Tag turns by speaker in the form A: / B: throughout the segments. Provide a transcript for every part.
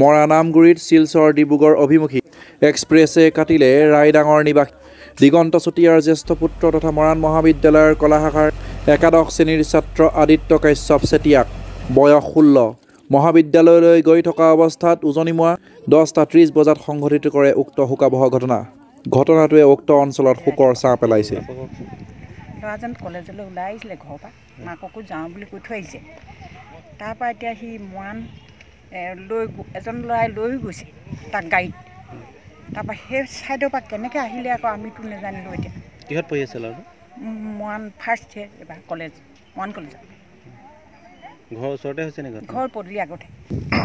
A: মৰাণামগুৰিত শিলচৰ ডিব্ৰুগড় অভিমুখী এক্সপ্ৰেছে কাটিলে ৰায়ডাঙৰ নিবাসী। দিগন্ত চুতীয়াৰ জ্যেষ্ঠ পুত্ৰ তথা মৰাণ মহাবিদ্যালয়ৰ কলা শাখাৰ একাদশ শ্ৰেণীৰ ছাত্ৰ আদিত্য কাশ্যপ চেতিয়াক। বয়স ষোল্ল। মহাবিদ্যালয়লৈ গৈ থকা অৱস্থাত উজনিমুৱা দহটা ত্ৰিছ বজাত সংঘটিত কৰে উক্ত শোকাবহ ঘটনা। ঘটনাটোৱে উক্ত অঞ্চলত শোকৰ ছাঁ পেলাইছে।
B: ল'ৰাজন কলেজলৈ ওলাই আহিছিলে ঘৰৰ পৰা। মাককো যাওঁ বুলি কৈ থৈ আহিছে। তাৰপৰা এতিয়া সি মৰাণ লৈ এজন ল'ৰাই লৈও গৈছে তাক গাড়ীত। তাৰপৰা সেই ছাইডৰ পৰা কেনেকৈ আহিলে আকৌ আমিতো নাজানিলোঁ এতিয়া।
C: কিহত পঢ়ি আছে ল'ৰাটো?
B: মৰাণ ফাৰ্ষ্ট ইয়েৰ এইবাৰ কলেজ মৰাণ কলেজত
C: ঘৰৰ ওচৰতে হৈছে নেকি?
B: ঘৰ পদূলি আগতে।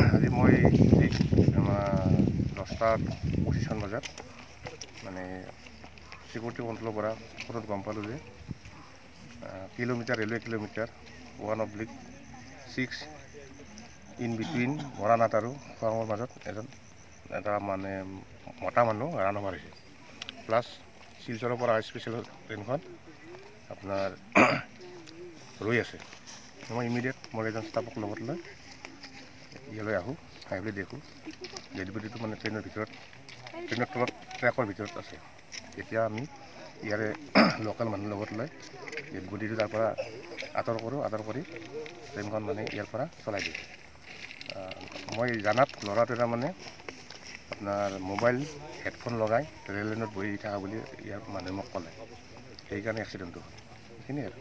D: আজি মই ঠিক আমাৰ দহটা পঁচিছমান বজাত মানে চিকিউৰিটি কণ্ট্ৰলৰ পৰা ফোনত গম পালোঁ যে kilometre railway kilometre one oblique six in between মৰাণাট আৰু খোৱাঙৰ মাজত এজন এটা মানে মতা মানুহ ৰাণ মাৰিছে প্লাছ শিলচৰৰ পৰা স্পেচিয়েল ট্ৰেইনখন আপোনাৰ ৰৈ আছে মই ইমিডিয়েট মোৰ এজন ষ্টাফক লগত লৈ ইয়ালৈ আহোঁ আহি পেলাই দেখোঁ বডিটো মানে ট্ৰেইনৰ ভিতৰত ট্ৰেইনৰ তলত ট্ৰেকৰ ভিতৰত আছে এতিয়া আমি ইয়াৰে লোকেল মানুহৰ লগত লৈ বডিটো তাৰ পৰা আঁতৰ কৰোঁ আঁতৰ কৰি ট্ৰেইনখন মানে ইয়াৰ পৰা চলাই দিওঁ। মই জানাত ল'ৰাটো এটা মানে আপোনাৰ মোবাইল হেডফোন লগাই ৰেল লাইনত বহি থকা বুলি ইয়াৰ মানুহে মোক ক'লে। সেইকাৰণে এক্সিডেণ্টটো হ'ল। সেইখিনিয়ে আৰু।